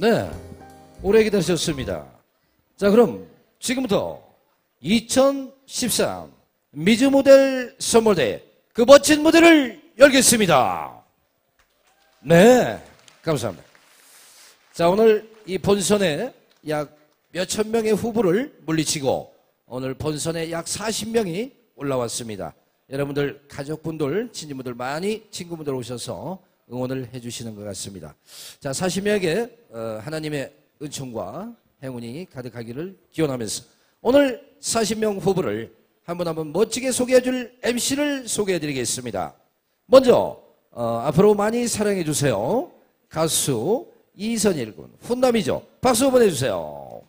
네, 오래 기다리셨습니다. 자, 그럼 지금부터 2013 미즈 모델 선물대 그 멋진 무대를 열겠습니다. 네, 감사합니다. 자, 오늘 이 본선에 약 몇천 명의 후보를 물리치고 오늘 본선에 약 40명이 올라왔습니다. 여러분들 가족분들, 친지분들 많이 친구분들 오셔서 응원을 해주시는 것 같습니다. 자, 40명에게 어, 하나님의 은총과 행운이 가득하기를 기원하면서 오늘 40명 후보를 한 분 한 분 멋지게 소개해 줄 MC를 소개해 드리겠습니다. 먼저 어, 앞으로 많이 사랑해 주세요. 가수 이선일 군 훈남이죠. 박수 보내주세요.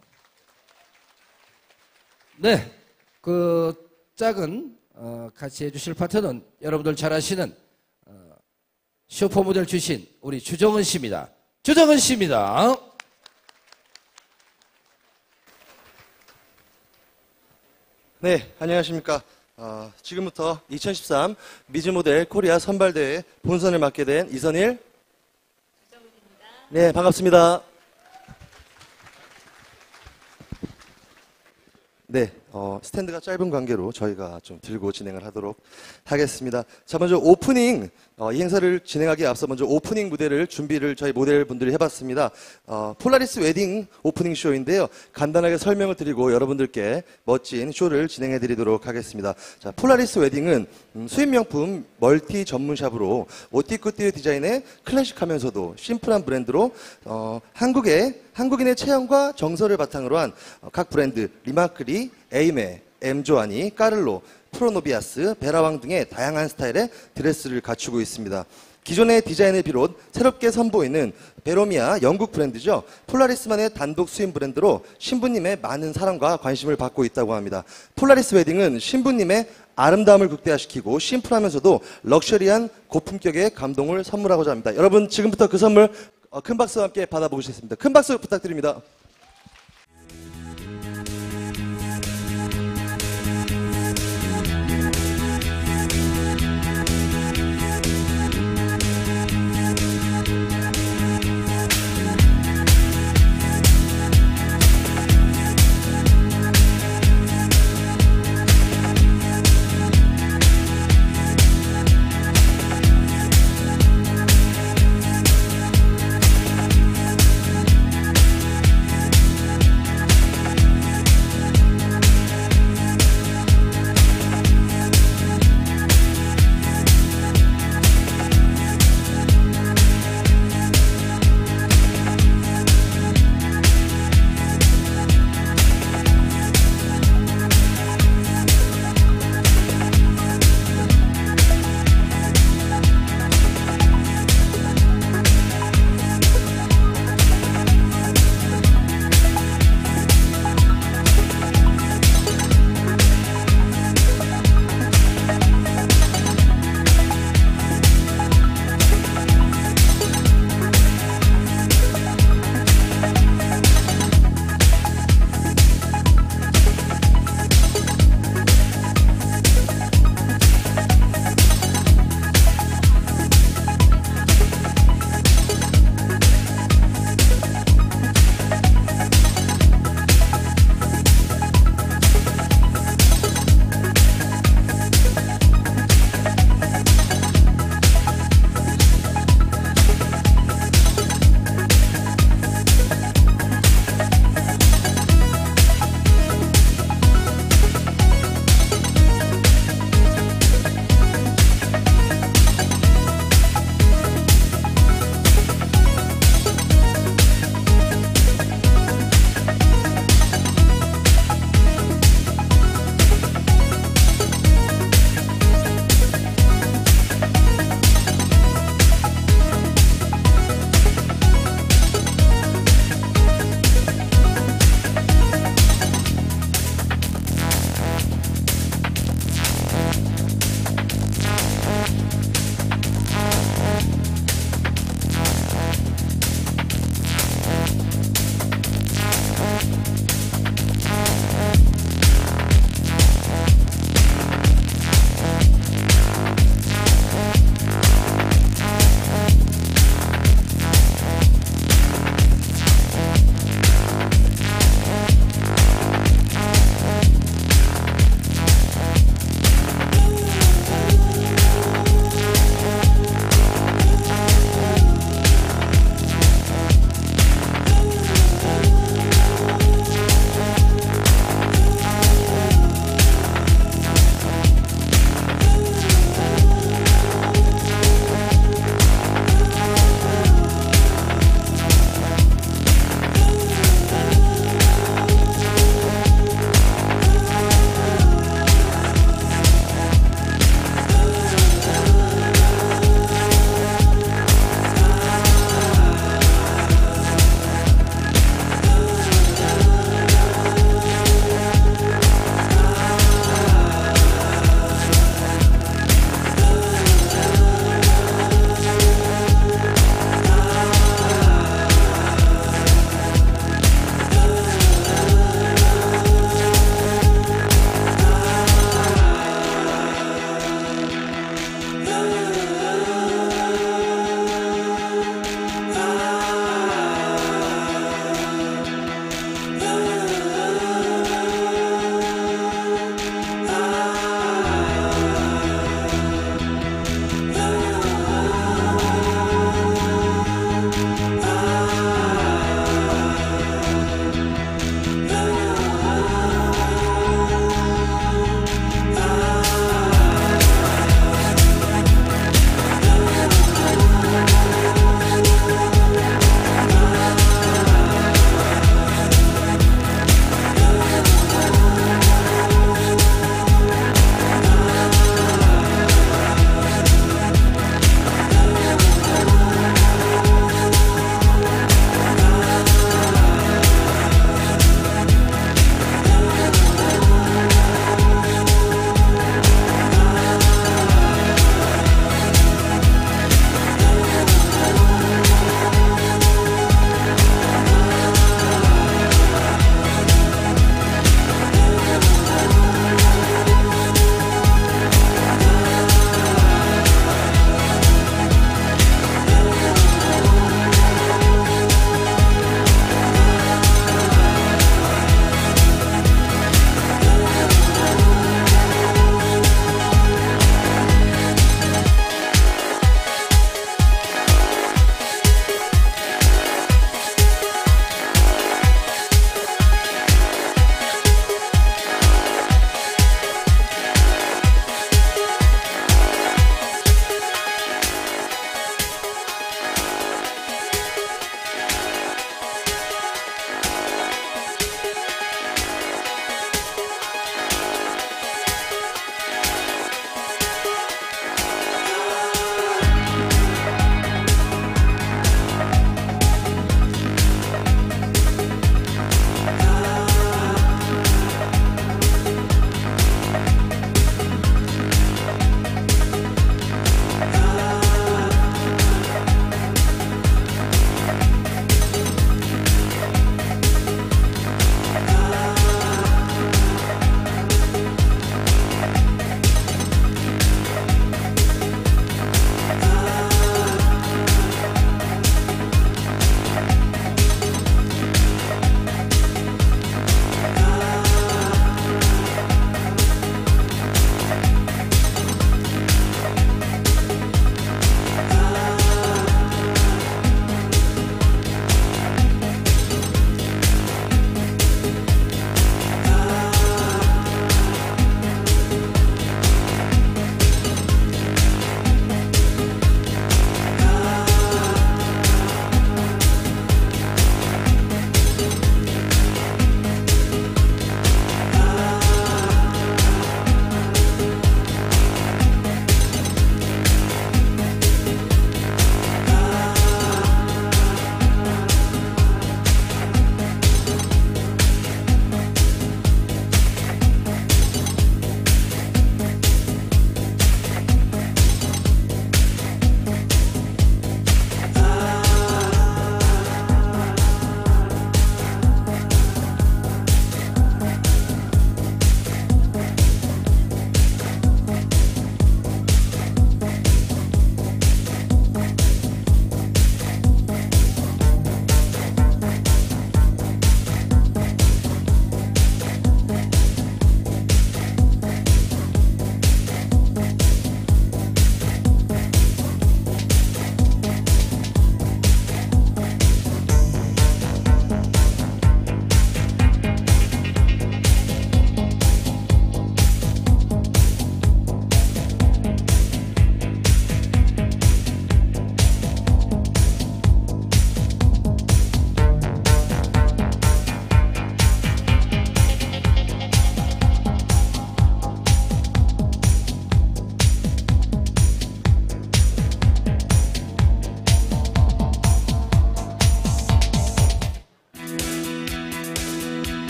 네, 그 작은 어, 같이 해주실 파트는 여러분들 잘 아시는 어, 슈퍼 모델 출신 우리 주정은 씨입니다. 주정은 씨입니다. 네, 안녕하십니까. 어, 지금부터 2013 미즈 모델 코리아 선발대회 본선을 맡게 된 이선일. 네, 반갑습니다. 네, 어, 스탠드가 짧은 관계로 저희가 좀 들고 진행을 하도록 하겠습니다. 자, 먼저 오프닝, 어, 이 행사를 진행하기에 앞서 먼저 오프닝 무대를 준비를 저희 모델분들이 해봤습니다. 어, 폴라리스 웨딩 오프닝 쇼인데요. 간단하게 설명을 드리고 여러분들께 멋진 쇼를 진행해 드리도록 하겠습니다. 자, 폴라리스 웨딩은 음, 수입 명품 멀티 전문샵으로 오뜨꾸뛰르 디자인의 클래식하면서도 심플한 브랜드로 어, 한국의 한국인의 체형과 정서를 바탕으로 한 각 브랜드 리마크리, 에이메, 엠조아니, 까를로, 프로노비아스, 베라왕 등의 다양한 스타일의 드레스를 갖추고 있습니다. 기존의 디자인을 비롯 새롭게 선보이는 베로미아 영국 브랜드죠. 폴라리스만의 단독 수입 브랜드로 신부님의 많은 사랑과 관심을 받고 있다고 합니다. 폴라리스 웨딩은 신부님의 아름다움을 극대화시키고 심플하면서도 럭셔리한 고품격의 감동을 선물하고자 합니다. 여러분 지금부터 그 선물 어, 큰 박수와 함께 받아보시겠습니다. 큰 박수 부탁드립니다.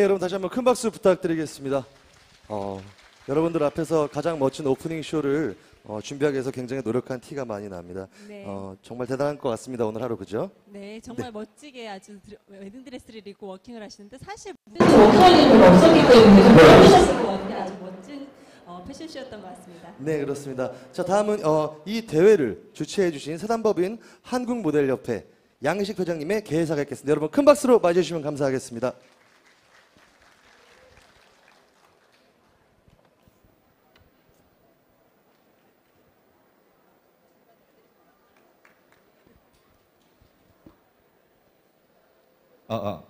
네, 여러분 다시 한번 큰 박수 부탁드리겠습니다. 어, 여러분들 앞에서 가장 멋진 오프닝 쇼를 어, 준비하기 위해서 굉장히 노력한 티가 많이 납니다. 네. 어, 정말 대단한 것 같습니다. 오늘 하루 그죠? 네, 정말 멋지게 아주 드레- 웨딩 드레스를 입고 워킹을 하시는데 사실 워킹할 일이 별로 없었기 때문에 좀 멋지셨을 것 같은데 아주 멋진 어, 패션쇼였던 것 같습니다. 네, 그렇습니다. 자, 다음은 어, 이 대회를 주최해 주신 사단법인 한국모델협회 양식 회장님의 개회사가 있겠습니다. 여러분 큰 박수로 맞이해 주시면 감사하겠습니다. 아, 아.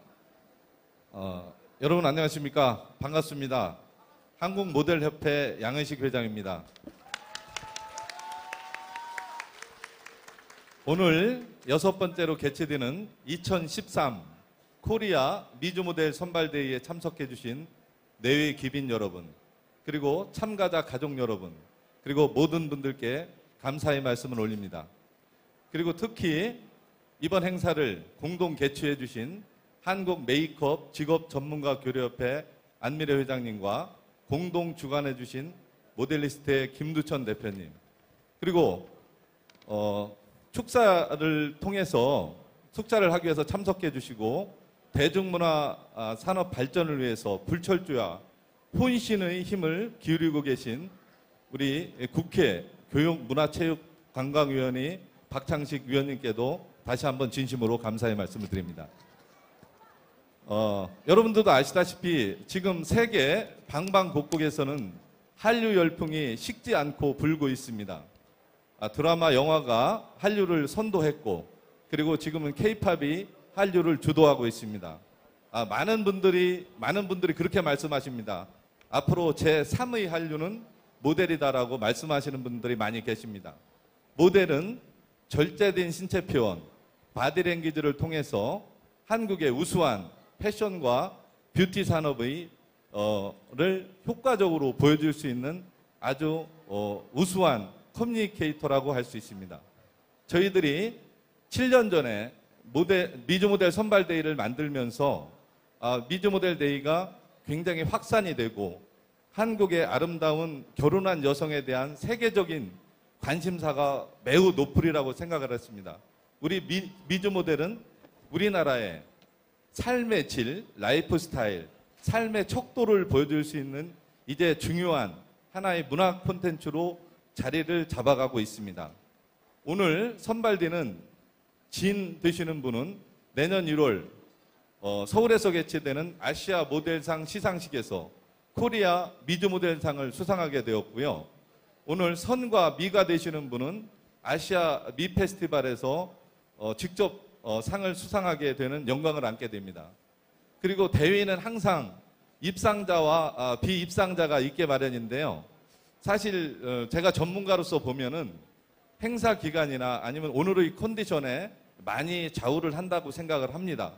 어, 여러분 안녕하십니까? 반갑습니다. 한국 모델 협회 양은식 회장입니다. 오늘 여섯 번째로 개최되는 2013 코리아 미주 모델 선발 대회에 참석해 주신 내외 기빈 여러분, 그리고 참가자 가족 여러분, 그리고 모든 분들께 감사의 말씀을 올립니다. 그리고 특히 이번 행사를 공동 개최해 주신 한국 메이크업 직업 전문가 교류협회 안미래 회장님과 공동 주관해 주신 모델리스트의 김두천 대표님 그리고 어, 축사를 통해서 축사를 하기 위해서 참석해 주시고 대중문화 아, 산업 발전을 위해서 불철주야 혼신의 힘을 기울이고 계신 우리 국회 교육문화체육관광위원회 박창식 위원님께도 다시 한번 진심으로 감사의 말씀을 드립니다. 어, 여러분들도 아시다시피 지금 세계 방방곡곡에서는 한류 열풍이 식지 않고 불고 있습니다. 아, 드라마, 영화가 한류를 선도했고 그리고 지금은 케이팝이 한류를 주도하고 있습니다. 아, 많은 분들이 많은 분들이 그렇게 말씀하십니다. 앞으로 제 3의 한류는 모델이다라고 말씀하시는 분들이 많이 계십니다. 모델은 절제된 신체 표현, 바디랭귀지를 통해서 한국의 우수한 패션과 뷰티 산업의 어를 효과적으로 보여줄 수 있는 아주 어, 우수한 커뮤니케이터라고 할 수 있습니다. 저희들이 7년 전에 모델, 미즈 모델 선발 대회를 만들면서 아, 미즈 모델 대회가 굉장히 확산이 되고 한국의 아름다운 결혼한 여성에 대한 세계적인 관심사가 매우 높으리라고 생각을 했습니다. 우리 미, 미즈 모델은 우리나라의 삶의 질, 라이프 스타일, 삶의 척도를 보여줄 수 있는 이제 중요한 하나의 문화 콘텐츠로 자리를 잡아가고 있습니다. 오늘 선발되는 진 되시는 분은 내년 1월 어, 서울에서 개최되는 아시아 모델상 시상식에서 코리아 미즈 모델상을 수상하게 되었고요. 오늘 선과 미가 되시는 분은 아시아 미 페스티벌에서 어, 직접 어, 상을 수상하게 되는 영광을 안게 됩니다. 그리고 대회는 항상 입상자와 아, 비입상자가 있게 마련인데요. 사실 어, 제가 전문가로서 보면은 행사 기간이나 아니면 오늘의 컨디션에 많이 좌우를 한다고 생각을 합니다.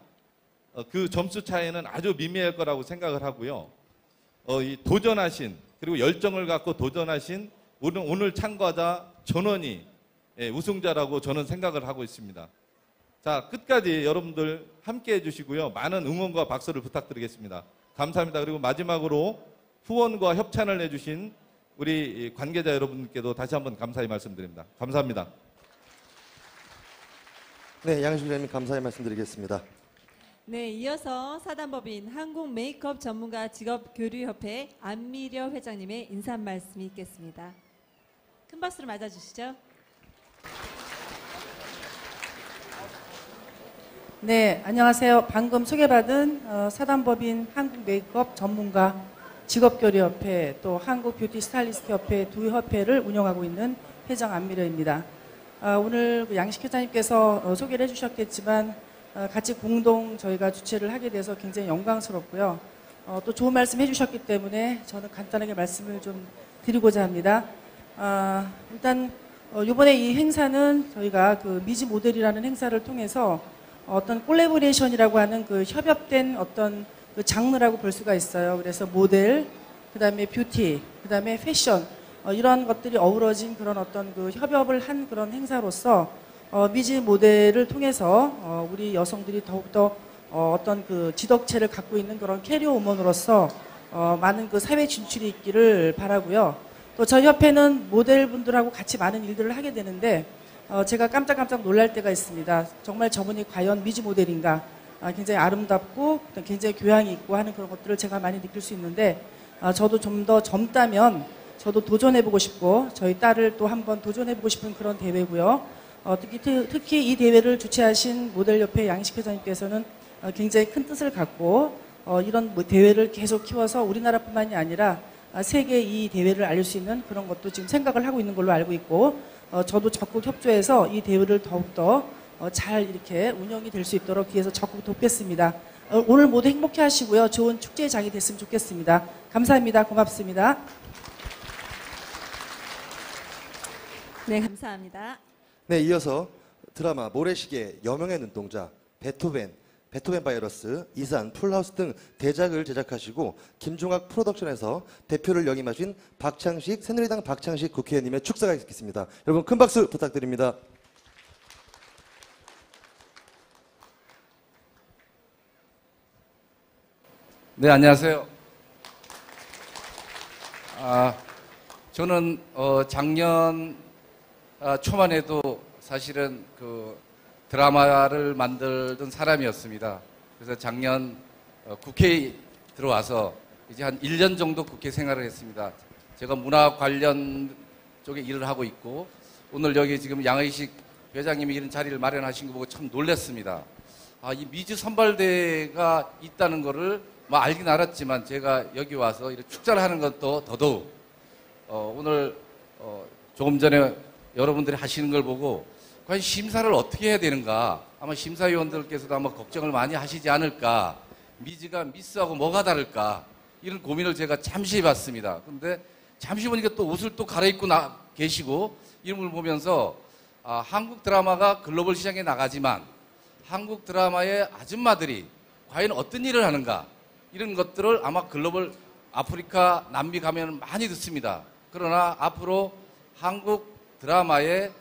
어, 그 점수 차이는 아주 미미할 거라고 생각을 하고요. 어, 이 도전하신 그리고 열정을 갖고 도전하신 오늘, 오늘 참가자 전원이 예, 우승자라고 저는 생각을 하고 있습니다. 자, 끝까지 여러분들 함께 해주시고요. 많은 응원과 박수를 부탁드리겠습니다. 감사합니다. 그리고 마지막으로 후원과 협찬을 해주신 우리 관계자 여러분께도 다시 한번 감사의 말씀드립니다. 감사합니다. 네, 양식 회장님 감사의 말씀드리겠습니다. 네, 이어서 사단법인 한국 메이크업 전문가 직업교류협회 안미려 회장님의 인사 말씀이 있겠습니다. 큰 박수로 맞아주시죠. 네, 안녕하세요. 방금 소개받은 어, 사단법인 한국 메이크업 전문가 직업교류협회 또 한국 뷰티 스타일리스트 협회 두 협회를 운영하고 있는 회장 안미려입니다. 아, 오늘 그 양의식 회장님께서 어, 소개를 해주셨겠지만 어, 같이 공동 저희가 주최를 하게 돼서 굉장히 영광스럽고요. 어, 또 좋은 말씀 해주셨기 때문에 저는 간단하게 말씀을 좀 드리고자 합니다. 아, 일단 어, 이번에 이 행사는 저희가 그 미즈 모델이라는 행사를 통해서 어떤 콜레보레이션이라고 하는 그 협업된 어떤 그 장르라고 볼 수가 있어요. 그래서 모델, 그 다음에 뷰티, 그 다음에 패션, 어, 이런 것들이 어우러진 그런 어떤 그 협업을 한 그런 행사로서 어, 미지 모델을 통해서 어, 우리 여성들이 더욱더 어, 어떤 그 지덕체를 갖고 있는 그런 캐리어 우먼으로서 어, 많은 그 사회 진출이 있기를 바라고요. 또 저희 협회는 모델분들하고 같이 많은 일들을 하게 되는데 어, 제가 깜짝깜짝 놀랄 때가 있습니다. 정말 저분이 과연 미지 모델인가? 아, 굉장히 아름답고 또 굉장히 교양이 있고 하는 그런 것들을 제가 많이 느낄 수 있는데 아, 저도 좀 더 젊다면 저도 도전해보고 싶고 저희 딸을 또 한번 도전해보고 싶은 그런 대회고요. 어, 특히, 특히 이 대회를 주최하신 모델협회 양식 회장님께서는 어, 굉장히 큰 뜻을 갖고 어, 이런 뭐 대회를 계속 키워서 우리나라뿐만이 아니라 아, 세계 이 대회를 알릴 수 있는 그런 것도 지금 생각을 하고 있는 걸로 알고 있고 어, 저도 적극 협조해서 이 대회를 더욱더 어, 잘 이렇게 운영이 될 수 있도록 뒤에서 적극 돕겠습니다. 어, 오늘 모두 행복해 하시고요. 좋은 축제장이 됐으면 좋겠습니다. 감사합니다. 고맙습니다. 네, 감사합니다. 네, 이어서 드라마 모래시계, 여명의 눈동자, 베토벤, 베토벤 바이러스, 이산, 풀하우스 등 대작을 제작하시고 김종학 프로덕션에서 대표를 역임하신 박창식 새누리당 박창식 국회의원님의 축사가 있겠습니다. 여러분 큰 박수 부탁드립니다. 네, 안녕하세요. 아, 저는 어, 작년 아, 초만 해도 사실은 그 드라마를 만들던 사람이었습니다. 그래서 작년 어, 국회에 들어와서 이제 한 1년 정도 국회 생활을 했습니다. 제가 문화 관련 쪽에 일을 하고 있고 오늘 여기 지금 양의식 회장님이 이런 자리를 마련하신 거 보고 참 놀랐습니다. 아, 이 미즈 선발대가 있다는 거를 뭐 알긴 알았지만 제가 여기 와서 이렇게 축제를 하는 것도 더더욱 어, 오늘 어, 조금 전에 여러분들이 하시는 걸 보고 과연 심사를 어떻게 해야 되는가 아마 심사위원들께서도 아마 걱정을 많이 하시지 않을까 미즈가 미스하고 뭐가 다를까 이런 고민을 제가 잠시 해봤습니다. 근데 잠시 보니까 또 옷을 또 갈아입고 나 계시고 이런 걸 보면서 아, 한국 드라마가 글로벌 시장에 나가지만 한국 드라마의 아줌마들이 과연 어떤 일을 하는가 이런 것들을 아마 글로벌 아프리카 남미 가면 많이 듣습니다. 그러나 앞으로 한국 드라마의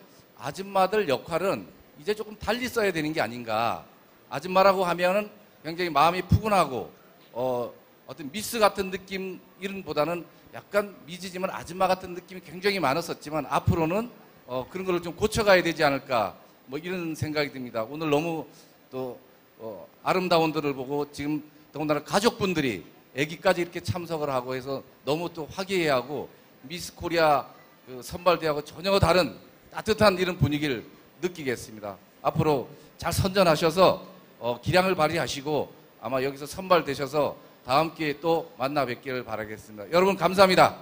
아줌마들 역할은 이제 조금 달리 써야 되는 게 아닌가. 아줌마라고 하면은 굉장히 마음이 푸근하고 어, 어떤 미스 같은 느낌 이런보다는 약간 미지지만 아줌마 같은 느낌이 굉장히 많았었지만 앞으로는 어, 그런 걸좀 고쳐가야 되지 않을까 뭐 이런 생각이 듭니다. 오늘 너무 또 어, 아름다운들을 보고 지금 더군다나 가족분들이 아기까지 이렇게 참석을 하고 해서 너무 또 화기애애하고 미스 코리아 그 선발대하고 전혀 다른 따뜻한 이런 분위기를 느끼겠습니다. 앞으로 잘 선전하셔서 어, 기량을 발휘하시고 아마 여기서 선발되셔서 다음 기회에 또 만나 뵙기를 바라겠습니다. 여러분 감사합니다.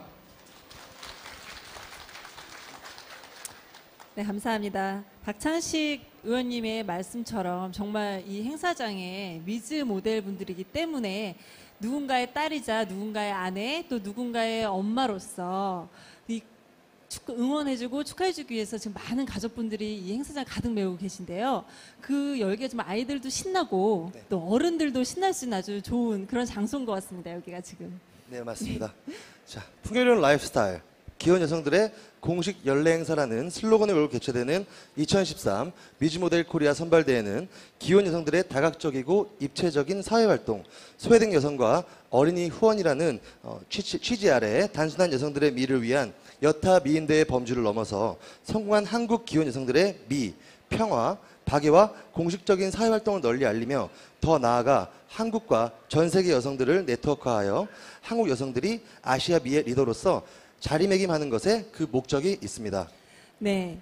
네, 감사합니다. 박창식 의원님의 말씀처럼 정말 이 행사장에 미즈 모델분들이기 때문에 누군가의 딸이자 누군가의 아내 또 누군가의 엄마로서 이 축- 응원해주고 축하해주기 위해서 지금 많은 가족분들이 이 행사장 가득 메우고 계신데요. 그 열기가 좀 아이들도 신나고 또 어른들도 신날 수 있는 아주 좋은 그런 장소인 것 같습니다. 여기가 지금. 네, 맞습니다. 자, 풍요로운 라이프스타일. 기혼 여성들의 공식 연례 행사라는 슬로건을 걸고 개최되는 2013 미즈모델 코리아 선발대회는 기혼 여성들의 다각적이고 입체적인 사회활동, 소외된 여성과 어린이 후원이라는 어, 취지, 취지 아래 단순한 여성들의 미를 위한 여타 미인대회의 범주를 넘어서 성공한 한국 기혼 여성들의 미, 평화, 박애와 공식적인 사회활동을 널리 알리며 더 나아가 한국과 전 세계 여성들을 네트워크하여 한국 여성들이 아시아 미의 리더로서 자리매김하는 것에 그 목적이 있습니다. 네.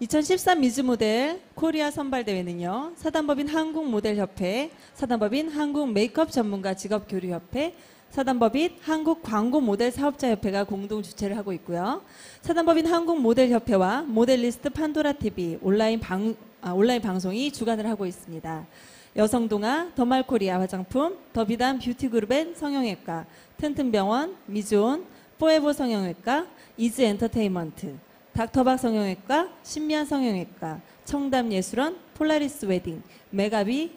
2013 미즈 모델 코리아 선발 대회는요. 사단법인 한국 모델 협회, 사단법인 한국 메이크업 전문가 직업 교류 협회, 사단법인 한국 광고 모델 사업자 협회가 공동 주최를 하고 있고요. 사단법인 한국 모델 협회와 모델리스트 판도라 TV 온라인 방 아, 온라인 방송이 주관을 하고 있습니다. 여성동아, 더말코리아 화장품, 더비단 뷰티그룹 앤 성형외과, 튼튼병원, 미즈온, 포에버 성형외과, 이즈 엔터테인먼트, 닥터박 성형외과, 신미한 성형외과, 청담예술원, 폴라리스 웨딩, 메가비,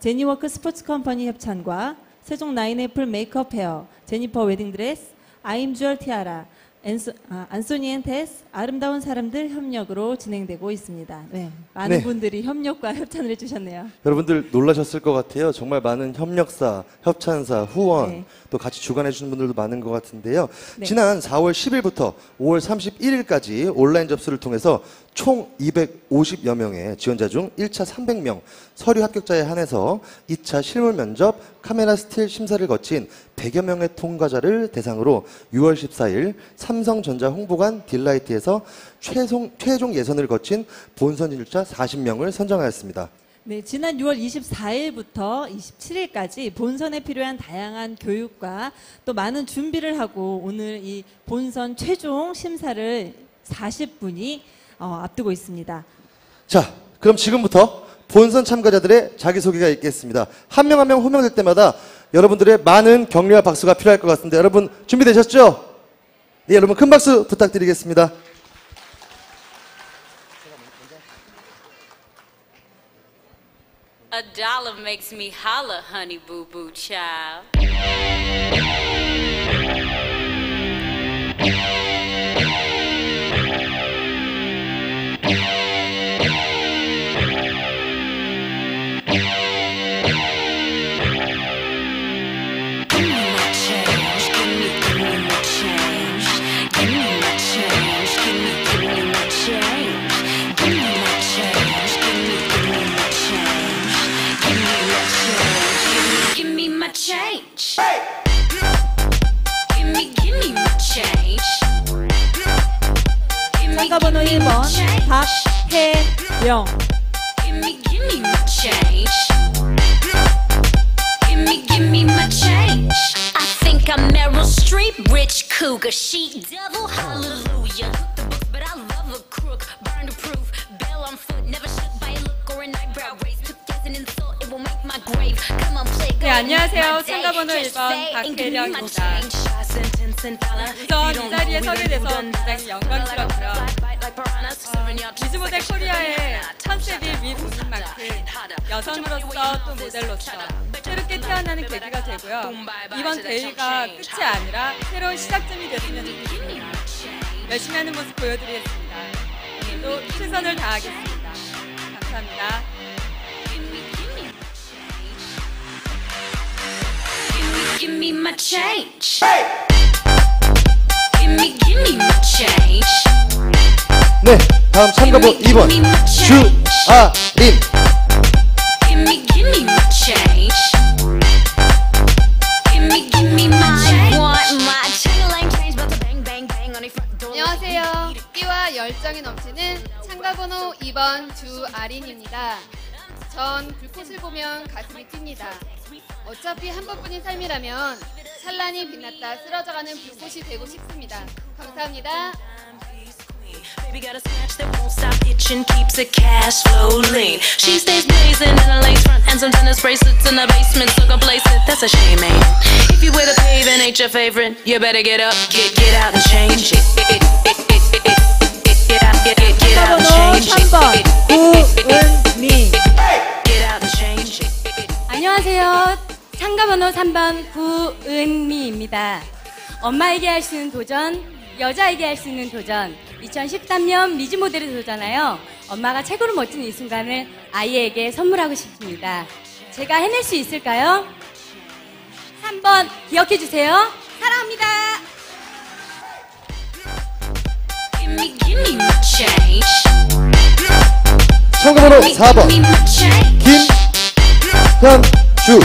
제니워크 스포츠 컴퍼니 협찬과 세종 나인애플 메이크업 헤어, 제니퍼 웨딩 드레스, 아임 주얼 티아라, 앤소, 아, 안소니 앤 테스 아름다운 사람들 협력으로 진행되고 있습니다. 네, 많은 네. 분들이 협력과 협찬을 해주셨네요. 여러분들 놀라셨을 것 같아요. 정말 많은 협력사, 협찬사, 후원, 네. 또 같이 주관해 주시는 분들도 많은 것 같은데요. 네. 지난 4월 10일부터 5월 31일까지 온라인 접수를 통해서 총 250여 명의 지원자 중 1차 300명, 서류 합격자에 한해서 2차 실물 면접, 카메라 스틸 심사를 거친 100여 명의 통과자를 대상으로 6월 14일 삼성전자 홍보관 딜라이트에서 최종, 최종 예선을 거친 본선 진출자 40명을 선정하였습니다. 네, 지난 6월 24일부터 27일까지 본선에 필요한 다양한 교육과 또 많은 준비를 하고 오늘 이 본선 최종 심사를 40분이 어, 앞두고 있습니다. 자, 그럼 지금부터 본선 참가자들의 자기소개가 있겠습니다. 한 명 한 명 호명될 때마다 여러분들의 많은 격려와 박수가 필요할 것 같은데 여러분 준비되셨죠? 네, 여러분 큰 박수 부탁드리겠습니다. A dollar makes me holler, honey boo boo child. Give me, 참가번호 give me my 1번 change. 박혜영 Give me, give me my change. Give me, give me my change. I think I'm Meryl Streep, rich cougar, she devil, hallelujah. 네, 안녕하세요. 참가번호 Just 1번 say and give me my 박혜령입니다. 우선 이 자리에 서게 돼서 굉장히. 영광스럽고요. Like a sugar 코리아의. 컨셉이 미국인 만큼 여성으로서 또 모델로서 새롭게 태어나는 계기가 되고요. 이번 대회가 끝이 아니라 새로운 시작점이 됐으면 좋겠습니다. 열심히 하는 모습 보여드리겠습니다. 오늘도 최선을 다하겠습니다. 감사합니다. Give me my change. Give me, give me my change. 네, 다음 참가번 2번 주아림. Give me, give me my change. Give me, give me my change. I want my chilling change, but the bang, bang, bang on the front door. 안녕하세요. 끼와 열정이 넘치는 참가번호 2번 주아린입니다. 전 불꽃을 보면 가슴이 뜁니다. 어차피 한 번뿐인 삶이라면 찬란히 빛났다 쓰러져가는 불꽃이 되고 싶습니다. 감사합니다. Baby got a snatch that won't stop itching, keeps the cash flow lean. She stays blazing in a lace front and some tennis bracelets in the basement, so complacent. That's a shame, man. If you wear the paving ain't your favorite, you better get up, get get out and change it. It. 3번 구은미. 안녕하세요. 참가번호 3번 구은미입니다. 엄마에게 할 수 있는 도전, 여자에게 할 수 있는 도전. 2013년 미즈 모델에 도전하여 엄마가 최고로 멋진 이 순간을 아이에게 선물하고 싶습니다. 제가 해낼 수 있을까요? 3번 기억해 주세요. 사랑합니다. Me, 4번 give me my change. 김현주.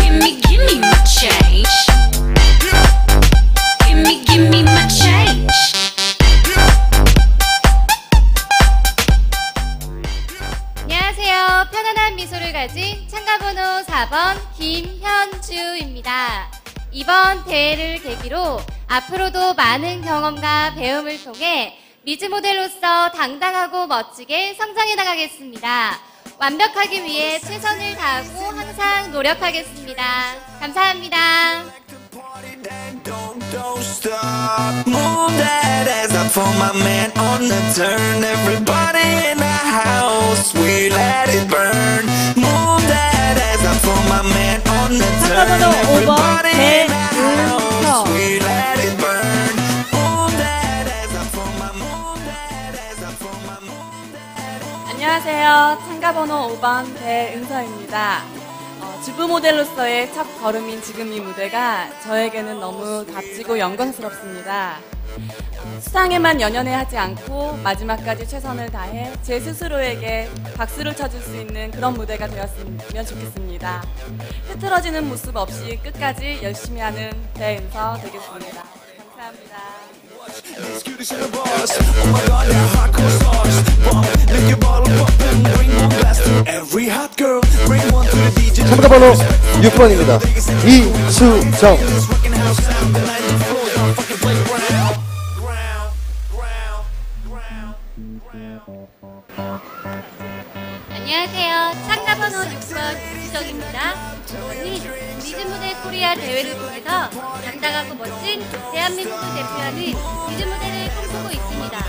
안녕하세요. 편안한 미소를 가진 참가번호 4번 김현주입니다. 이번 대회를 계기로 앞으로도 많은 경험과 배움을 통해 미즈 모델로서 당당하고 멋지게 성장해 나가겠습니다. 완벽하기 위해 최선을 다하고 항상 노력하겠습니다. 감사합니다. Move that 참가번호 5번 배은서입니다. 어, 주부 모델로서의 첫 걸음인 지금 이 무대가 저에게는 너무 값지고 영광스럽습니다. 어, 수상에만 연연해 하지 않고 마지막까지 최선을 다해 제 스스로에게 박수를 쳐줄 수 있는 그런 무대가 되었으면 좋겠습니다. 흐트러지는 모습 없이 끝까지 열심히 하는 배은서 되겠습니다. 감사합니다. 참가 번호 6번입니다. 이수정. 안녕하세요. 참가번호 6번 이수정입니다. 저는 미즈 모델 코리아 대회를 통해서 당당하고 멋진 대한민국을 대표하는 미즈 모델을 꿈꾸고 있습니다.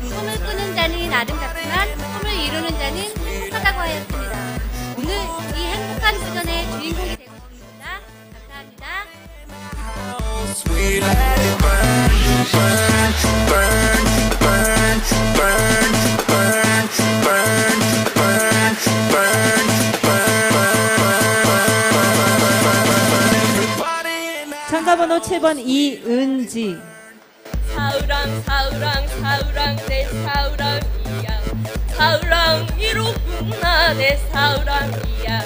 꿈을 꾸는 자는 아름답지만 꿈을 이루는 자는 행복하다고 하였습니다. 오늘 이 행복한 도전의 주인공이 되고 싶습니다. 감사합니다. 7번 이은지. 사우랑 사우랑 사우랑 내 사우랑이야 사우랑이로구나 내 사우랑이야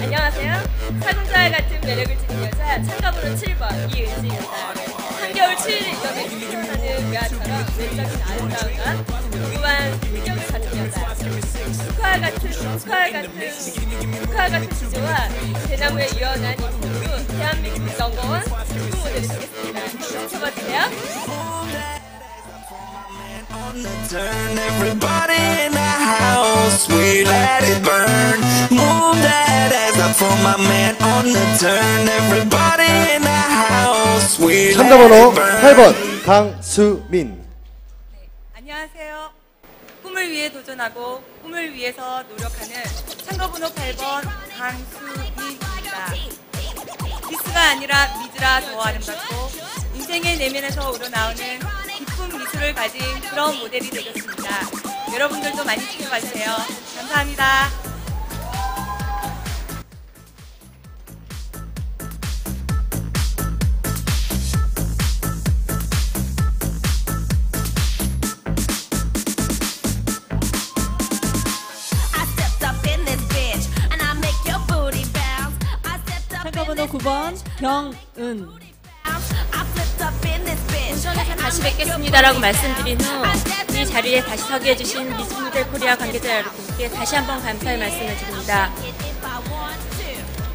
안녕하세요. 사군자와 같은 매력을 지닌 여자 참가번호 7번 이은지입니다. 한겨울 7일 이밤에 출전하는 외아처럼 외적인 아름다움과 우한 풍경을 가진 여자 국화와 같은 국화와 같은 국화와 같은 지조와 대나무에 유연한 이으로 대한민국 넘버원 축구 모델이 되겠습니다. 쳐봐주세요. 참가 번호 it burn. 8번 강수민. 안녕하세요. 꿈을 위해 도전하고 꿈을 위해서 노력하는 참가번호 8번 강수민입니다. 미스가 아니라 미즈라 더 아름답고 인생의 내면에서 우러나오는 기쁜 미소를 가진 그런 모델이 되겠습니다. 여러분들도 많이 지켜봐 주세요. 감사합니다. 참가번호 9번 경은. 본선에서 다시 뵙겠습니다라고 말씀드린 후 이 자리에 다시 서게 해주신 미스 모델 코리아 관계자 여러분께 다시 한번 감사의 말씀을 드립니다.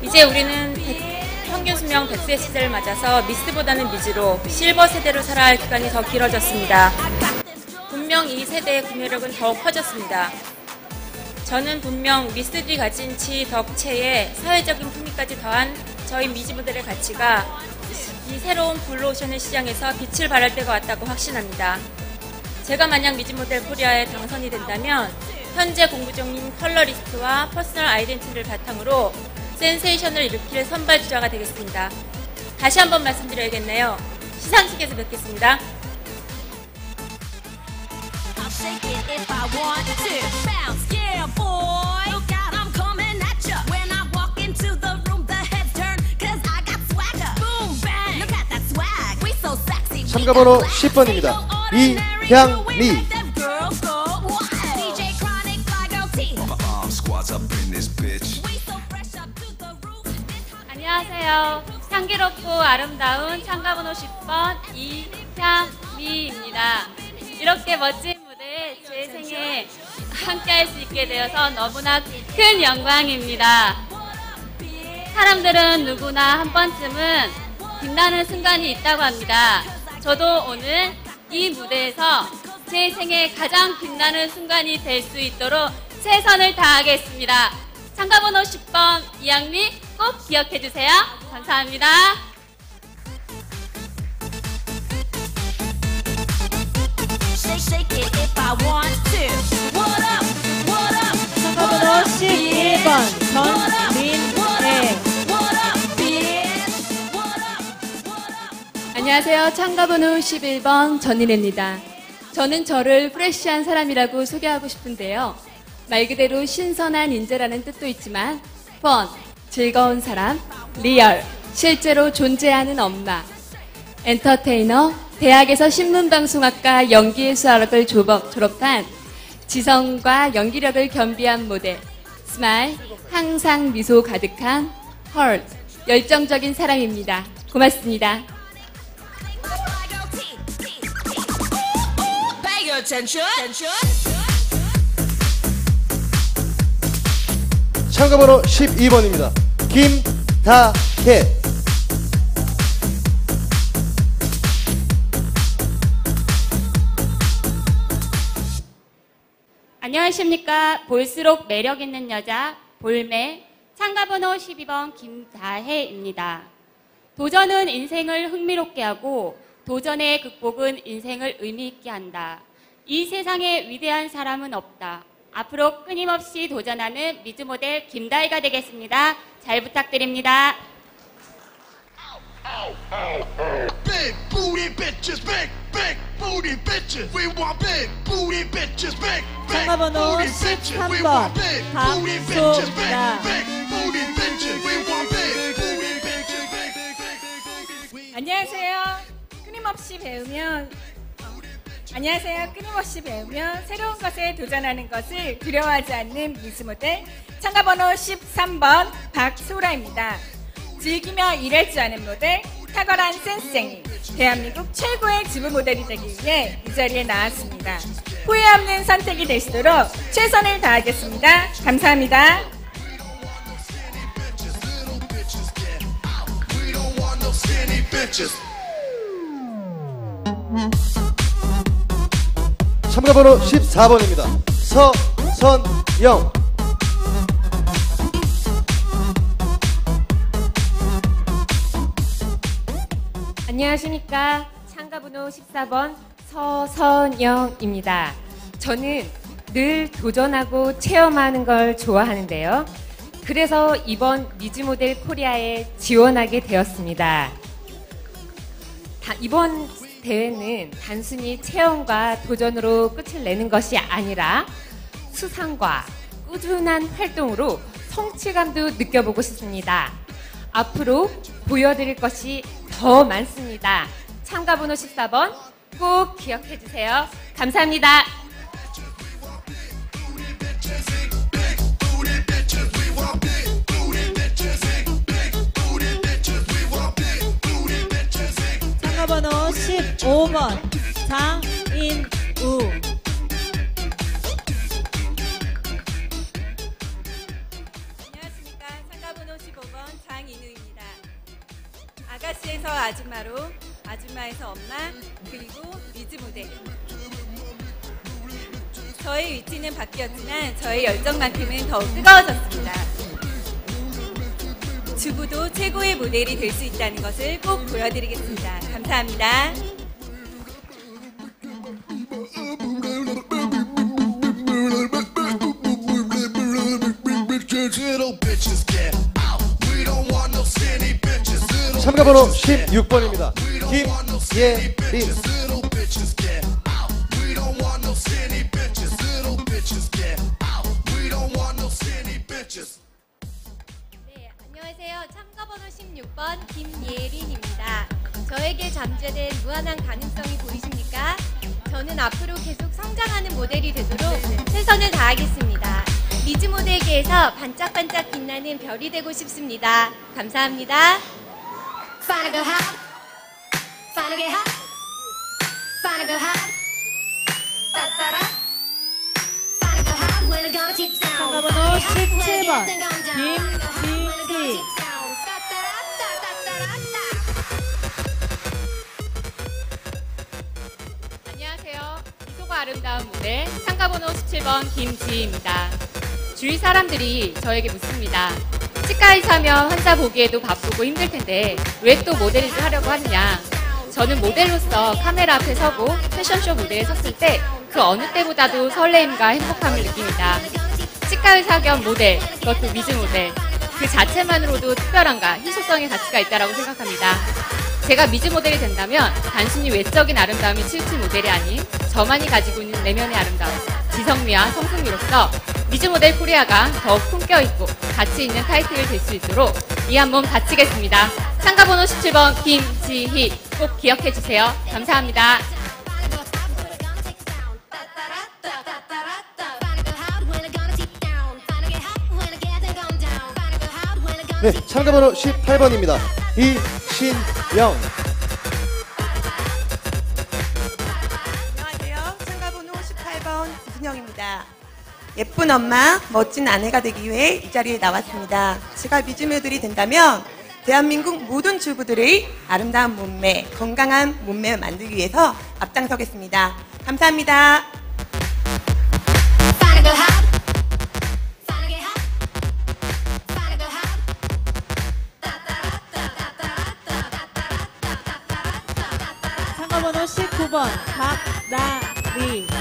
이제 우리는 백- 평균 수명 100세 시대를 맞아서 미스보다는 미즈로 실버 세대로 살아야 할 기간이 더 길어졌습니다. 분명 이 세대의 구매력은 더욱 커졌습니다. 저는 분명 미스들이 가진 지 덕체에 사회적인 품위까지 더한 저희 미즈 모델의 가치가 이 새로운 블루오션의 시장에서 빛을 발할 때가 왔다고 확신합니다. 제가 만약 미즈 모델 코리아에 당선이 된다면 현재 공부 중인 컬러리스트와 personal identity를 바탕으로 센세이션을 일으킬 선발 주자가 되겠습니다. 다시 한번 말씀드려야겠네요. 시상식에서 뵙겠습니다. 참가 번호 10번입니다. 이향리. 안녕하세요. 향기롭고 아름다운 참가번호 10번 이향미입니다. 이렇게 멋진 무대에 제 생에 함께 할 수 있게 되어서 너무나 큰 영광입니다. 사람들은 누구나 한 번쯤은 빛나는 순간이 있다고 합니다. 저도 오늘 이 무대에서 제 생에 가장 빛나는 순간이 될 수 있도록 최선을 다하겠습니다. 참가번호 10번 이양미 꼭 기억해 주세요. 감사합니다. 참가번호 11번 전민혜. 안녕하세요. 참가번호 11번 전인혜입니다. 저는 저를 fresh한 사람이라고 소개하고 싶은데요. 말 그대로 신선한 인재라는 뜻도 있지만 fun, 즐거운 사람, real, 실제로 존재하는 엄마, 엔터테이너, 대학에서 신문방송학과 연기예술학을 졸업- 졸업한 지성과 연기력을 겸비한 모델, smile, 항상 미소 가득한 헐, 열정적인 사람입니다. 고맙습니다. Pay attention. 참가번호 12번입니다. 김다혜. 안녕하십니까. 볼수록 매력 있는 여자, 볼매, 참가번호 12번 김다혜입니다. 도전은 인생을 흥미롭게 하고, 도전의 극복은 인생을 의미 있게 한다. 이 세상에 위대한 사람은 없다. 앞으로 끊임없이 도전하는 미즈 모델 김다혜가 되겠습니다. 잘 부탁드립니다. Big booty bitches, big, big booty bitches. We want big booty bitches, big, big 참가번호 booty bitches. We 13번 want big booty bitches, big, 박소라. big booty bitches. We want big booty bitches, big, big booty 안녕하세요. 끊임없이 배우면 안녕하세요. 끊임없이 배우면 새로운 것에 도전하는 것을 두려워하지 않는 미스 모델 참가 번호 13번 박소라입니다. 즐기며 일할 줄 아는 모델, 탁월한 센스쟁이, 대한민국 최고의 주부 모델이 되기 위해 이 자리에 나왔습니다. 후회 없는 선택이 되시도록 최선을 다하겠습니다. 감사합니다. 참가번호 14번입니다. 서선영. 안녕하십니까. 참가번호 14번 서선영입니다. 저는 늘 도전하고 체험하는 걸 좋아하는데요. 그래서 이번 미즈 모델 코리아에 지원하게 되었습니다. 다- 이번 대회는 단순히 체험과 도전으로 끝을 내는 것이 아니라 수상과 꾸준한 활동으로 성취감도 느껴보고 싶습니다. 앞으로 보여드릴 것이 더 많습니다. 참가 번호 14번 꼭 기억해 주세요. 감사합니다. 참가번호 15번 장인우. 안녕하십니까. 참가번호 15번 장인우입니다. 아가씨에서 아줌마로, 아줌마에서 엄마, 그리고 미즈 모델. 저의 위치는 바뀌었지만 저의 열정만큼은 더욱 뜨거워졌습니다. 주부도 최고의 모델이 될 수 있다는 것을 꼭 보여드리겠습니다. 감사합니다. Bitches get 16번입니다. 김예린. 별이 되고 싶습니다. 감사합니다. 참가번호 17번 When I go 김지희. 안녕하세요. 미소가 아름다운 모델 참가번호 17번 김지희입니다. 주위 사람들이 저에게 묻습니다. 치과의사면 환자 보기에도 바쁘고 힘들 텐데 왜 또 모델을 하려고 하느냐? 저는 모델로서 카메라 앞에 서고 패션쇼 무대에 섰을 때 그 어느 때보다도 설레임과 행복함을 느낍니다. 치과 의사 겸 모델, 그것도 미즈 모델. 그 자체만으로도 특별함과 희소성의 가치가 있다고 생각합니다. 제가 미즈 모델이 된다면 단순히 외적인 아름다움이 치우친 모델이 아닌 저만이 가지고 있는 내면의 아름다움, 지성미와 성숙미로서 미즈 모델 코리아가 더욱 품격 있고 가치 있는 타이틀이 될수 있도록 이 한 몸 바치겠습니다. 참가 번호 17번 김지희 꼭 기억해 주세요. 감사합니다. 네, 참가번호 18번입니다. 이신영. 예쁜 엄마, 멋진 아내가 되기 위해 이 자리에 나왔습니다. 제가 미즈모델이 된다면 대한민국 모든 주부들의 아름다운 몸매, 건강한 몸매를 만들기 위해서 앞장서겠습니다. 감사합니다. 참가번호 19번 박나리.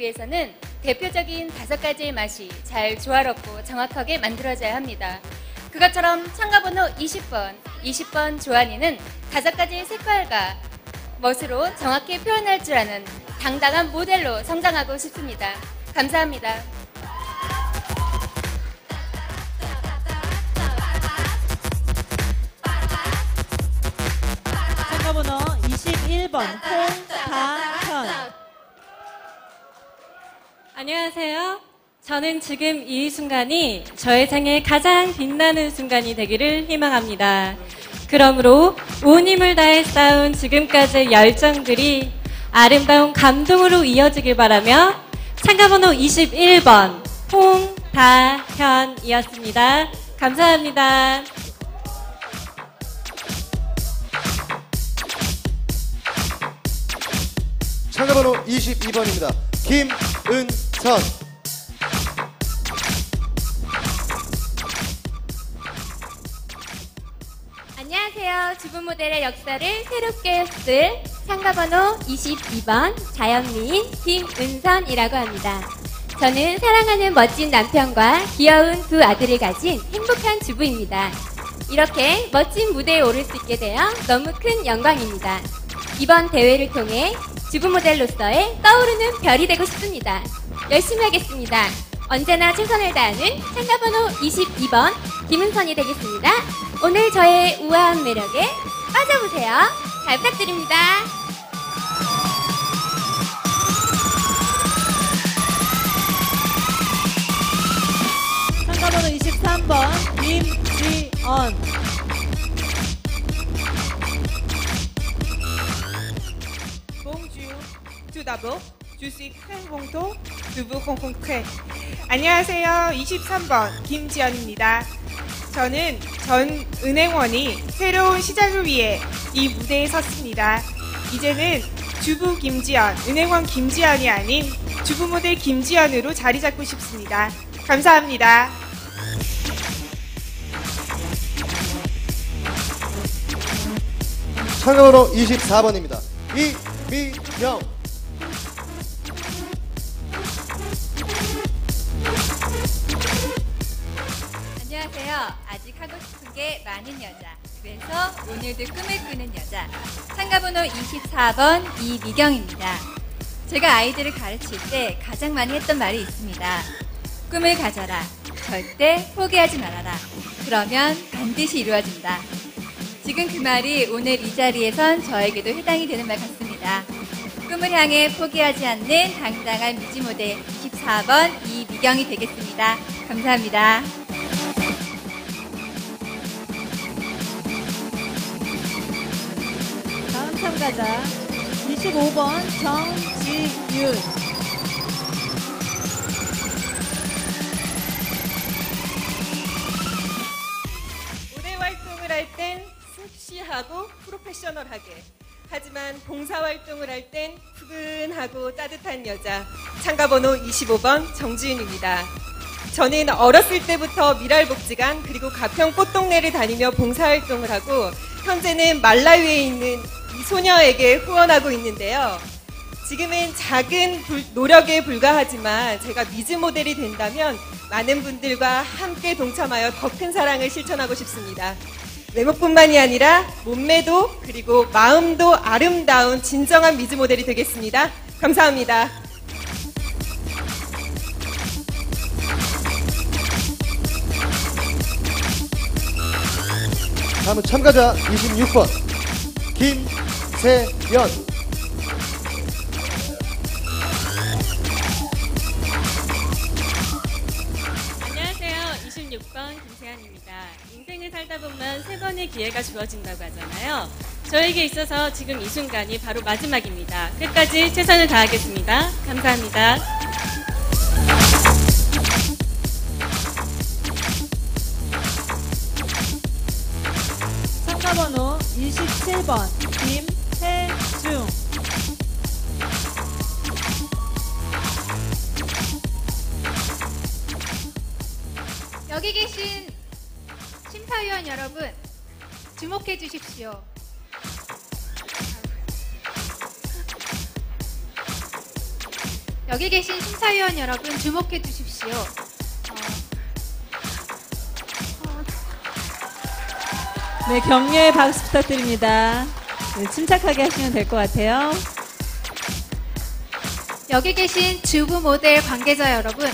위해서는 대표적인 다섯 가지의 맛이 잘 조화롭고 정확하게 만들어져야 합니다. 그것처럼 참가번호 20번, 20번 조한이는 다섯 가지의 색깔과 멋으로 정확히 표현할 줄 아는 당당한 모델로 성장하고 싶습니다. 감사합니다. 참가번호 21번 홍다현. 안녕하세요. 저는 지금 이 순간이 저의 생애 가장 빛나는 순간이 되기를 희망합니다. 그러므로 온 힘을 다해 쌓은 지금까지의 열정들이 아름다운 감동으로 이어지길 바라며 참가번호 21번 홍다현이었습니다. 감사합니다. 참가번호 22번입니다. 김은 선. 안녕하세요. 주부 모델의 역사를 새롭게 쓸 참가번호 22번 자연미인 김은선이라고 합니다. 저는 사랑하는 멋진 남편과 귀여운 두 아들을 가진 행복한 주부입니다. 이렇게 멋진 무대에 오를 수 있게 되어 너무 큰 영광입니다. 이번 대회를 통해 주부 모델로서의 떠오르는 별이 되고 싶습니다. 열심히 하겠습니다. 언제나 최선을 다하는 참가번호 22번 김은선이 되겠습니다. 오늘 저의 우아한 매력에 빠져보세요. 잘 부탁드립니다. 참가번호 23번 김지언. Bonjour, tout d'abord, je suis très content. 안녕하세요. 23번 김지연입니다. 저는 전 은행원이 새로운 시작을 위해 이 무대에 섰습니다. 이제는 주부 김지연, 은행원 김지연이 아닌 주부 모델 김지연으로 자리 잡고 싶습니다. 감사합니다. 참가번호 24번입니다. 이미영. 안녕하세요. 아직 하고 싶은 게 많은 여자. 그래서 오늘도 꿈을 꾸는 여자. 참가번호 24번 이미경입니다. 제가 아이들을 가르칠 때 가장 많이 했던 말이 있습니다. 꿈을 가져라. 절대 포기하지 말아라. 그러면 반드시 이루어진다. 지금 그 말이 오늘 이 자리에선 저에게도 해당이 되는 말 같습니다. 꿈을 향해 포기하지 않는 당당한 미지 모델 24번 이미경이 되겠습니다. 감사합니다. 참가자. 25번 정지윤. 무대 활동을 할 땐 섹시하고 프로페셔널하게. 하지만 봉사활동을 할 땐 푸근하고 따뜻한 여자. 참가번호 25번 정지윤입니다. 저는 어렸을 때부터 미랄복지관 그리고 가평 꽃동네를 다니며 봉사활동을 하고 현재는 말라위에 있는 이 소녀에게 후원하고 있는데요. 지금은 작은 불- 노력에 불과하지만 제가 미즈 모델이 된다면 많은 분들과 함께 동참하여 더 큰 사랑을 실천하고 싶습니다. 외모뿐만이 아니라 몸매도 그리고 마음도 아름다운 진정한 미즈 모델이 되겠습니다. 감사합니다. 다음은 참가자 26번 김세연. 안녕하세요. 26번 김세현입니다. 인생을 살다 보면 세 번의 기회가 주어진다고 하잖아요. 저에게 있어서 지금 이 순간이 바로 마지막입니다. 끝까지 최선을 다하겠습니다. 감사합니다. 심사위원 여러분 주목해 주십시오. 여기 계신 심사위원 여러분 주목해 주십시오. 네, 격려의 박수 부탁드립니다. 네, 침착하게 하시면 될 것 같아요. 여기 계신 주부 모델 관계자 여러분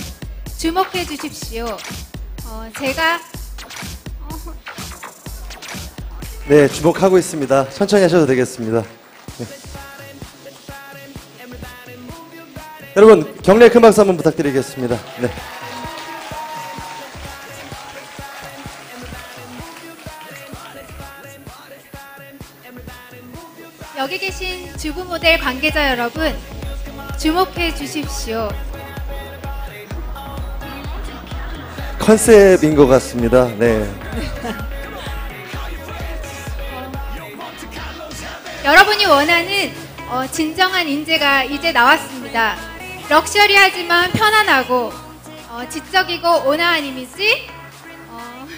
주목해 주십시오. 어, 제가 네, 주목하고 있습니다. 천천히 하셔도 되겠습니다. 네. 여러분, 격려의 큰 박수 한번 부탁드리겠습니다. 네. 여기 계신 주부 모델 관계자 여러분 주목해 주십시오. 컨셉인 것 같습니다. 네. 여러분이 원하는 어, 진정한 인재가 이제 나왔습니다. 럭셔리하지만 편안하고 어, 지적이고 온화한 이미지. 어,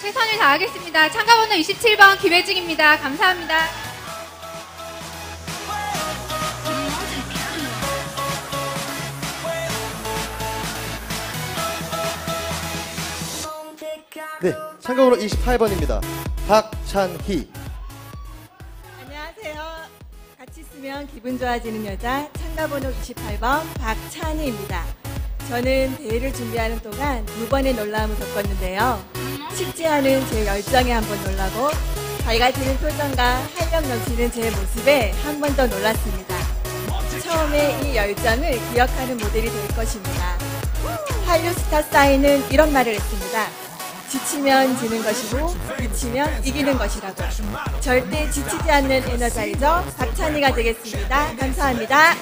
최선을 다하겠습니다. 참가번호 27번 김혜중입니다. 감사합니다. 네, 참가번호 28번입니다. 박찬희. 안녕하세요. 같이 있으면 기분 좋아지는 여자 참가번호 28번 박찬희입니다. 저는 대회를 준비하는 동안 두 번의 놀라움을 겪었는데요. 식지 않은 제 열정에 한 번 놀라고 밝아지는 표정과 활력 넘치는 제 모습에 한 번 더 놀랐습니다. 처음에 이 열정을 기억하는 모델이 될 것입니다. 한류 스타 사인은 이런 말을 했습니다. 지치면 지는 것이고 미치면 이기는 것이라고. 절대 지치지 않는 에너자이저 박찬희가 되겠습니다. 감사합니다.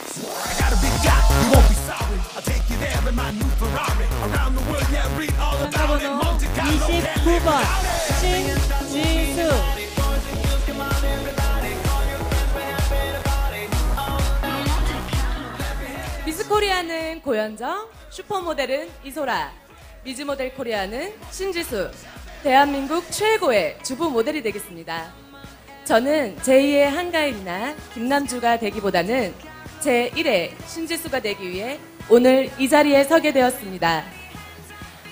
참가번호 29번 신지수. 미스 코리아는 고현정, 슈퍼모델은 이소라, 미즈 모델 코리아는 신지수, 대한민국 최고의 주부 모델이 되겠습니다. 저는 제2의 한가인이나 김남주가 되기보다는 제1의 신지수가 되기 위해 오늘 이 자리에 서게 되었습니다.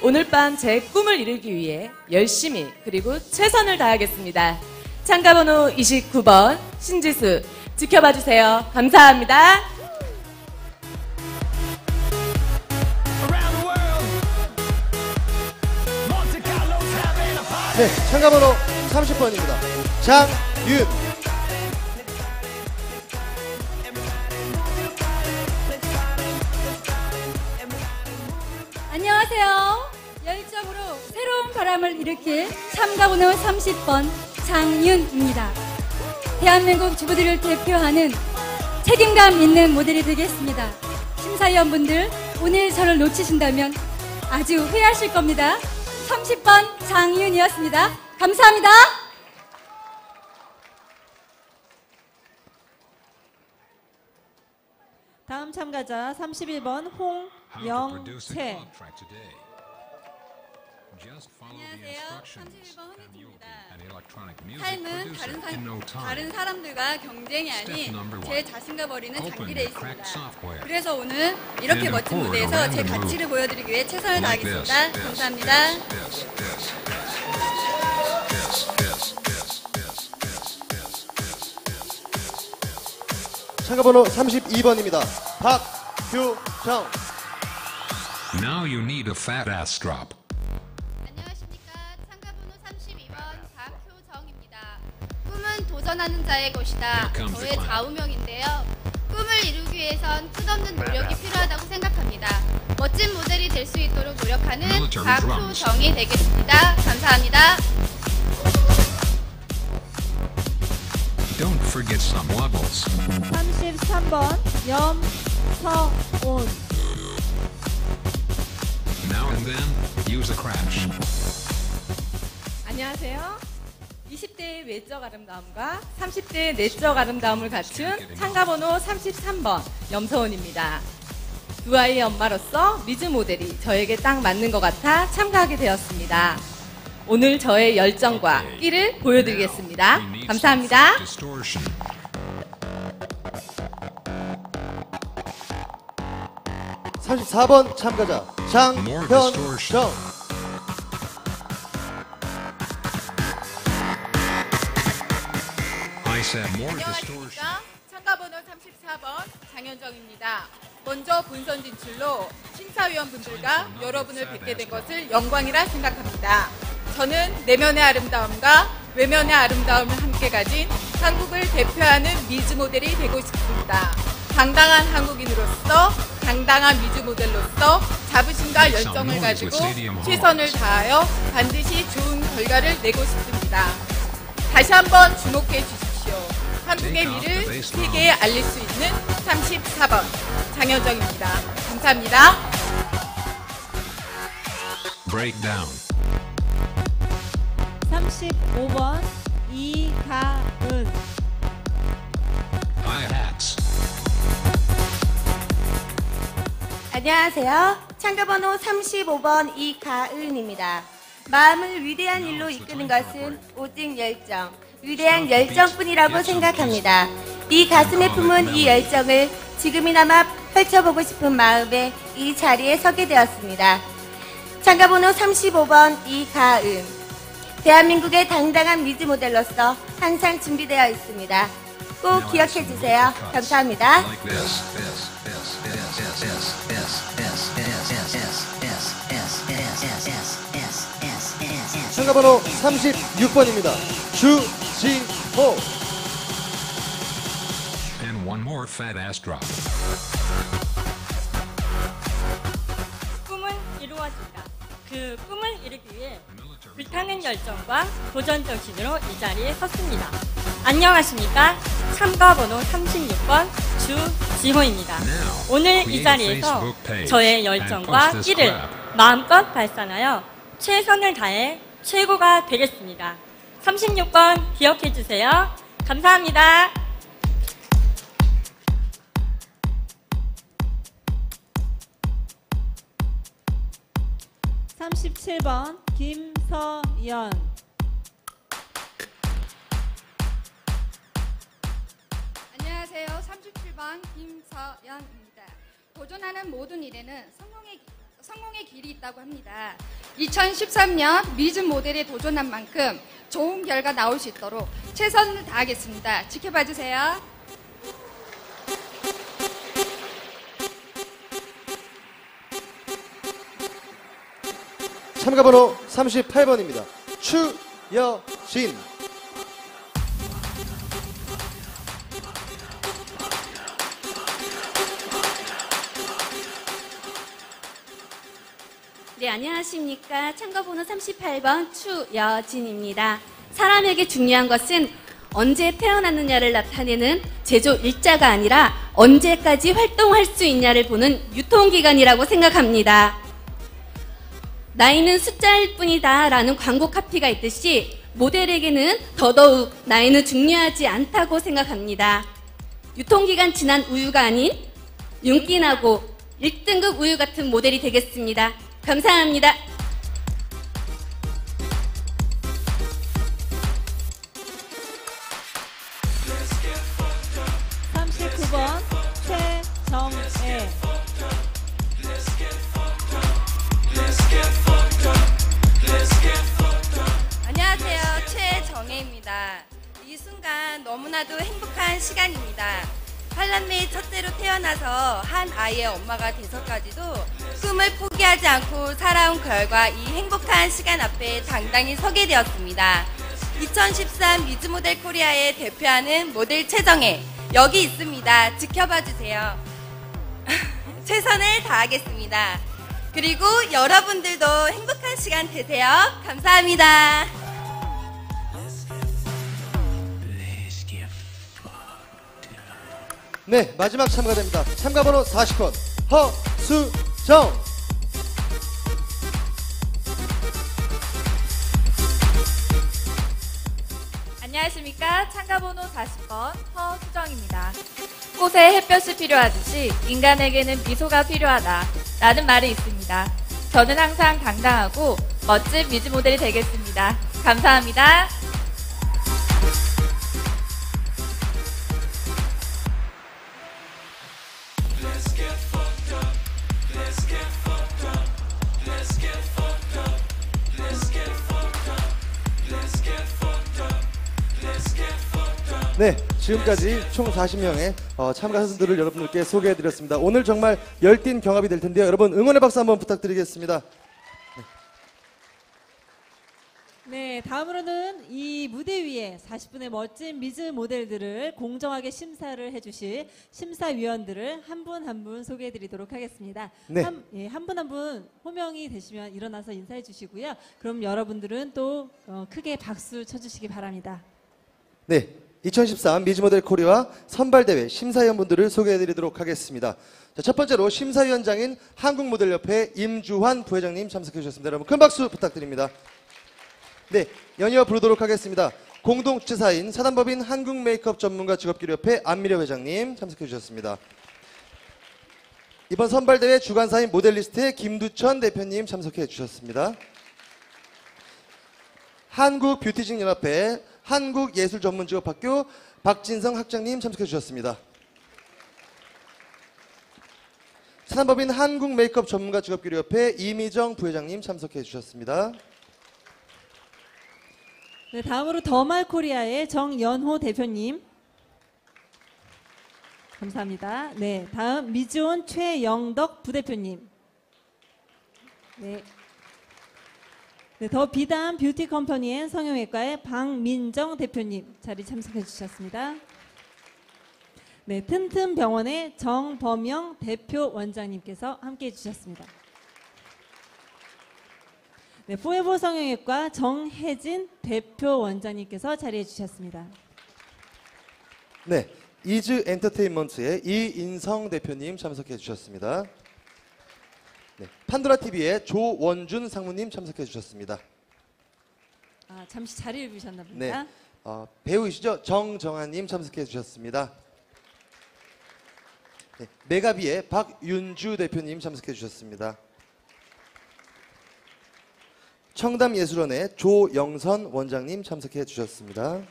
오늘 밤 제 꿈을 이루기 위해 열심히 그리고 최선을 다하겠습니다. 참가 번호 29번 신지수 지켜봐 주세요. 감사합니다. 네, 참가번호 30번입니다. 장윤. 안녕하세요. 열정으로 새로운 바람을 일으킬 참가번호 30번 장윤입니다. 대한민국 주부들을 대표하는 책임감 있는 모델이 되겠습니다. 심사위원분들 오늘 저를 놓치신다면 아주 후회하실 겁니다. 30번 장윤이었습니다. 감사합니다. 다음 참가자 31번 홍영채. 안녕하세요. 31번 홍희입니다. 삶은 다른, 사, 다른 사람들과 경쟁이 아닌 제 자신과 버리는 장기에 있습니다. 그래서 오늘 이렇게 멋진 무대에서 제 가치를 보여드리기 위해 최선을 다하겠습니다. 감사합니다. 참가번호 32번입니다. 박규정. Now you need a fat ass drop. 자의 것이다. 저의. 좌우명인데요. 꿈을 이루기 위해선 끝없는 노력이 필요하다고 생각합니다. 멋진 모델이 될 수 있도록 노력하는. 박효정이 되겠습니다. 감사합니다. Don't forget some levels. 33번 염서온. Now and then, use a crash. 안녕하세요. 20대의 외적 아름다움과 30대의 내적 아름다움을 갖춘 참가번호 33번 염서원입니다. 두 아이의 엄마로서 미즈 모델이 저에게 딱 맞는 것 같아 참가하게 되었습니다. 오늘 저의 열정과 끼를 보여드리겠습니다. 감사합니다. Distortion. 삼 34번 참가자 장현정. 안녕하십니까. 참가번호 34번 장현정입니다. 먼저 본선 진출로 심사위원분들과 여러분을 뵙게 된 것을 영광이라 생각합니다. 저는 내면의 아름다움과 외면의 아름다움을 함께 가진 한국을 대표하는 미즈 모델이 되고 싶습니다. 당당한 한국인으로서 당당한 미즈 모델로서 자부심과 열정을 가지고 최선을 다하여 반드시 좋은 결과를 내고 싶습니다. 다시 한번 주목해 주십시오. 한국의 미를 세계에 알릴 수 있는 34번 장현정입니다. 감사합니다. Breakdown. 35번 이가은. Hi-hats. 안녕하세요. 참가번호 35번 이가은입니다. 마음을 위대한 일로 이끄는 것은 오직 열정, 위대한 열정뿐이라고 생각합니다. 이 가슴에 품은 이 열정을 지금이나마 펼쳐보고 싶은 마음에 이 자리에 서게 되었습니다. 참가번호 35번 이가은. 대한민국의 당당한 미즈 모델로서 항상 준비되어 있습니다. 꼭 기억해 주세요. 감사합니다. 참가번호 36번입니다. 주 지호. And one more fat ass drop. 꿈은 이루어진다. 그 꿈을 이루기 위해 불타는 열정과 도전 정신으로 이 자리에 섰습니다. 안녕하십니까? 참가번호 36번 주지호입니다. 오늘 이 자리에서 저의 열정과 끼를 마음껏 발산하여 최선을 다해 최고가 되겠습니다. 36번 기억해 주세요. 감사합니다. 37번 김서연. 안녕하세요. 37번 김서연입니다. 도전하는 모든 일에는 성공의, 성공의 길이 있다고 합니다. 2013년 미즈 모델에 도전한 만큼 좋은 결과 나올 수 있도록 최선을 다하겠습니다. 지켜봐 주세요. 참가번호 38번입니다. 추여진. 안녕하십니까. 참가번호 38번 추여진입니다. 사람에게 중요한 것은 언제 태어났느냐를 나타내는 제조 일자가 아니라 언제까지 활동할 수 있냐를 보는 유통기간이라고 생각합니다. 나이는 숫자일 뿐이다 라는 광고 카피가 있듯이 모델에게는 더더욱 나이는 중요하지 않다고 생각합니다. 유통기간 지난 우유가 아닌 윤기나고 1등급 우유 같은 모델이 되겠습니다. 감사합니다. 39번 최정애. 안녕하세요. 최정혜입니다. 이 순간 너무나도 행복한 시간입니다. 팔남매의 첫째로 태어나서 한 아이의 엄마가 돼서까지도 꿈을 포기하지 않고 살아온 결과 이 행복한 시간 앞에 당당히 서게 되었습니다. 2013 미즈 모델 코리아에 대표하는 모델 최정혜 여기 있습니다. 지켜봐 주세요. 최선을 다하겠습니다. 그리고 여러분들도 행복한 시간 되세요. 감사합니다. 네, 마지막 참가자입니다. 참가 번호 40번 허수정. 안녕하십니까. 참가 번호 40번 허수정입니다. 꽃에 햇볕이 필요하듯이 인간에게는 미소가 필요하다. 라는 말이 있습니다. 저는 항상 당당하고 멋진 미즈 모델이 되겠습니다. 감사합니다. 네, 지금까지 총 40명의 어, 참가 선수들을 여러분들께 소개해드렸습니다. 오늘 정말 열띤 경합이 될 텐데요. 여러분 응원의 박수 한번 부탁드리겠습니다. 네, 다음으로는 이 무대 위에 40분의 멋진 미즈 모델들을 공정하게 심사를 해주실 심사위원들을 한 분 한 분 소개해드리도록 하겠습니다. 네. 한 분 한분 호명이 되시면 일어나서 인사해 주시고요. 그럼 여러분들은 또 어, 크게 박수 쳐주시기 바랍니다. 네, 2013 미즈모델 코리아 선발대회 심사위원분들을 소개해드리도록 하겠습니다. 자, 첫 번째로 심사위원장인 한국모델협회 임주환 부회장님 참석해 주셨습니다. 여러분 큰 박수 부탁드립니다. 네, 연이어 부르도록 하겠습니다. 공동 주최사인 사단법인 한국 메이크업 전문가 직업교류협회 안미려 회장님 참석해 주셨습니다. 이번 선발대회 주관사인 모델리스트의 김두천 대표님 참석해 주셨습니다. 한국 뷰티직 연합회 한국예술전문직업학교 박진성 학장님 참석해 주셨습니다. 사단법인 한국 메이크업 전문가 직업교류협회 이미정 부회장님 참석해 주셨습니다. 네, 다음으로 더말 코리아의 정연호 대표님. 감사합니다. 네, 다음 미즈온 최영덕 부대표님. 네. 네, 더 비담 뷰티 컴퍼니의 성형외과의 박민정 대표님 자리 참석해 주셨습니다. 네, 튼튼 병원의 정범영 대표 원장님께서 함께 해 주셨습니다. 네, 포에버 성형외과 정혜진 대표 원장님께서 자리해 주셨습니다. 네, 이즈 엔터테인먼트의 이인성 대표님 참석해 주셨습니다. 네, 판도라 TV의 조원준 상무님 참석해 주셨습니다. 아, 잠시 자리를 비셨나 네, 봅니다. 어, 배우이시죠 정정아님 참석해 주셨습니다. 네, 메가비의 박윤주 대표님 참석해 주셨습니다. 청담예술원의 조영선 원장님 참석해 주셨습니다.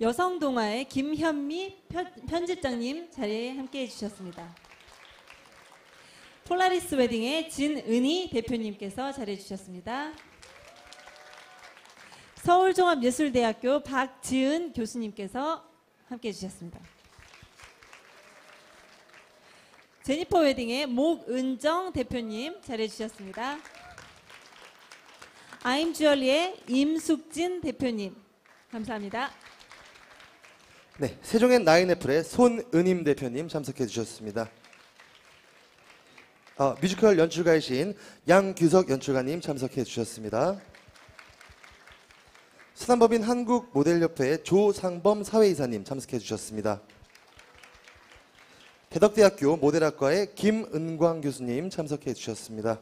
여성동아의 김현미 편, 편집장님 자리에 함께 해 주셨습니다. 폴라리스 웨딩의 진은희 대표님께서 자리해 주셨습니다. 서울종합예술대학교 박지은 교수님께서 함께 해주셨습니다. 제니퍼 웨딩의 목은정 대표님 자리해 주셨습니다. 아임 주얼리의 임숙진 대표님 감사합니다. 네, 세종의 나인애플의 손은임 대표님 참석해 주셨습니다. 어, 뮤지컬 연출가이신 양규석 연출가님 참석해 주셨습니다. 사단법인 한국모델협회 조상범 사외이사님 참석해 주셨습니다. 대덕대학교 모델학과의 김은광 교수님 참석해 주셨습니다.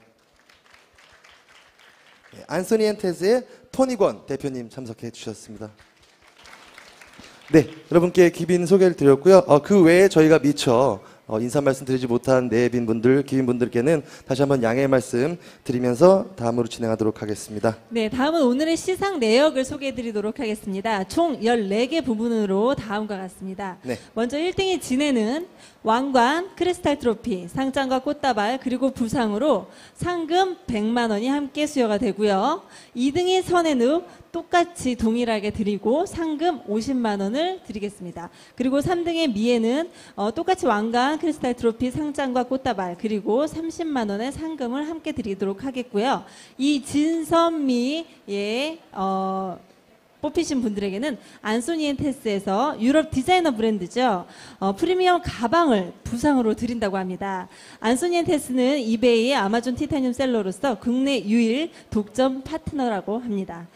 예, 안소니 앤 테즈의 토니권 대표님 참석해 주셨습니다. 네, 여러분께 귀빈 소개를 드렸고요. 어, 그 외에 저희가 미처 어, 인사 말씀 드리지 못한 내빈 분들, 기빈 분들께는 다시 한번 양해의 말씀 드리면서 다음으로 진행하도록 하겠습니다. 네, 다음은 오늘의 시상 내역을 소개해 드리도록 하겠습니다. 총 14개 부분으로 다음과 같습니다. 네. 먼저 1등이 진해는 왕관, 크리스탈 트로피, 상장과 꽃다발, 그리고 부상으로 상금 100만 원이 함께 수여가 되고요. 2등이 선해누 똑같이 동일하게 드리고 상금 50만 원을 드리겠습니다. 그리고 3등의 미에는 어, 똑같이 왕관, 크리스탈 트로피, 상장과 꽃다발 그리고 30만 원의 상금을 함께 드리도록 하겠고요. 이 진선미의 어, 뽑히신 분들에게는 안소니엔테스에서 유럽 디자이너 브랜드죠. 어, 프리미엄 가방을 부상으로 드린다고 합니다. 안소니엔테스는 이베이의 아마존 티타늄 셀러로서 국내 유일 독점 파트너라고 합니다.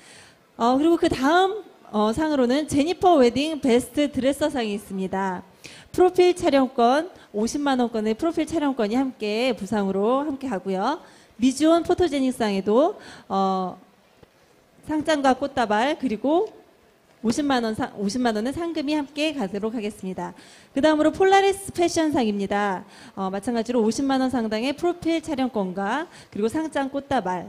어, 그리고 그 다음 어, 상으로는 제니퍼 웨딩 best dresser상이 있습니다. 프로필 촬영권 50만 원권의 프로필 촬영권이 함께 부상으로 함께 하고요. 미즈온 포토제닉상에도 어, 상장과 꽃다발 그리고 50만 원 50만 원의 상금이 함께 가도록 하겠습니다. 그 다음으로 폴라리스 패션상입니다. 어, 마찬가지로 50만 원 상당의 프로필 촬영권과 그리고 상장 꽃다발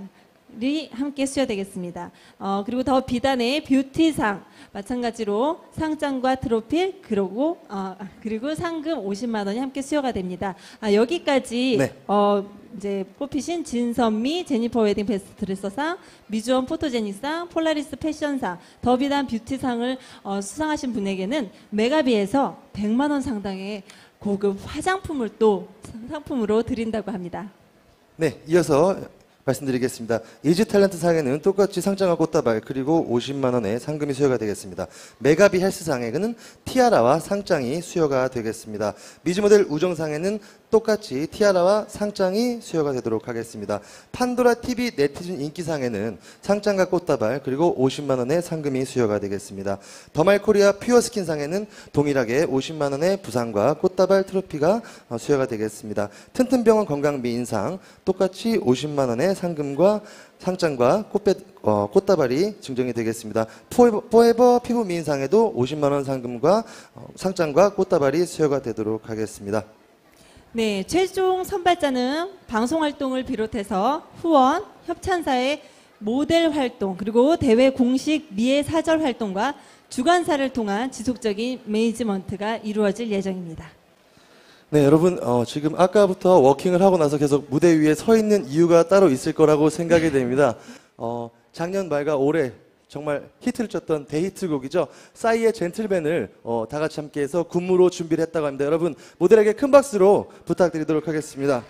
이 함께 수여되겠습니다. 어, 그리고 더 비담의 뷰티상 마찬가지로 상장과 트로피 그리고 어, 그리고 상금 50만 원이 함께 수여가 됩니다. 아, 여기까지 네. 어, 이제 뽑히신 진선미 제니퍼 웨딩 best dresser상, 미즈온 포토제닉상, 폴라리스 패션상, 더비담 뷰티상을 어, 수상하신 분에게는 메가비에서 100만 원 상당의 고급 화장품을 또 상품으로 드린다고 합니다. 네, 이어서 말씀드리겠습니다. 이즈 탤런트 상에는 똑같이 상장과 꽃다발 그리고 50만 원의 상금이 수여가 되겠습니다. 메가비 헬스 상에는 티아라와 상장이 수여가 되겠습니다. 미즈 모델 우정 상에는 똑같이 티아라와 상장이 수여가 되도록 하겠습니다. 판도라 TV 네티즌 인기상에는 상장과 꽃다발 그리고 50만 원의 상금이 수여가 되겠습니다. 더말 코리아 pure skin상에는 동일하게 50만 원의 부상과 꽃다발 트로피가 어, 수여가 되겠습니다. 튼튼병원 건강미인상 똑같이 50만 원의 상금과 상장과 꽃배, 어, 꽃다발이 증정이 되겠습니다. 포에버, 포에버 피부 미인상에도 50만 원 상금과 어, 상장과 꽃다발이 수여가 되도록 하겠습니다. 네, 최종 선발자는 방송 활동을 비롯해서 후원, 협찬사의 모델 활동, 그리고 대회 공식 미애 사절 활동과 주관사를 통한 지속적인 매니지먼트가 이루어질 예정입니다. 네, 여러분, 어, 지금 아까부터 워킹을 하고 나서 계속 무대 위에 서 있는 이유가 따로 있을 거라고 생각이 됩니다. 어, 작년 말과 올해 정말 히트를 쳤던 데이트곡이죠. 싸이의 젠틀맨을 어, 다 같이 함께해서 군무로 준비를 했다고 합니다. 여러분, 모델에게 큰 박수로 부탁드리도록 하겠습니다.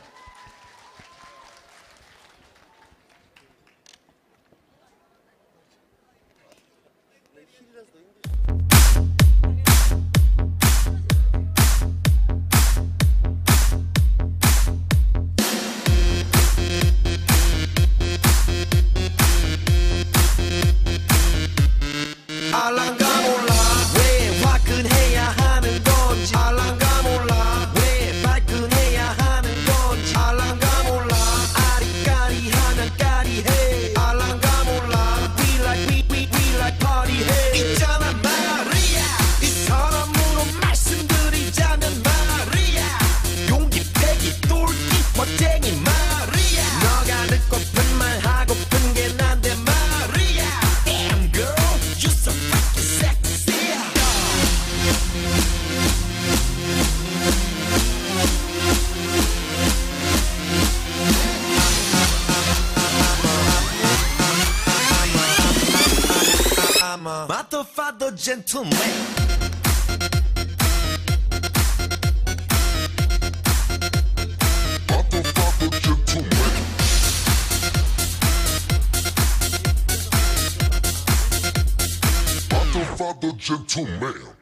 I'm a motherfucker gentleman. Father gentleman.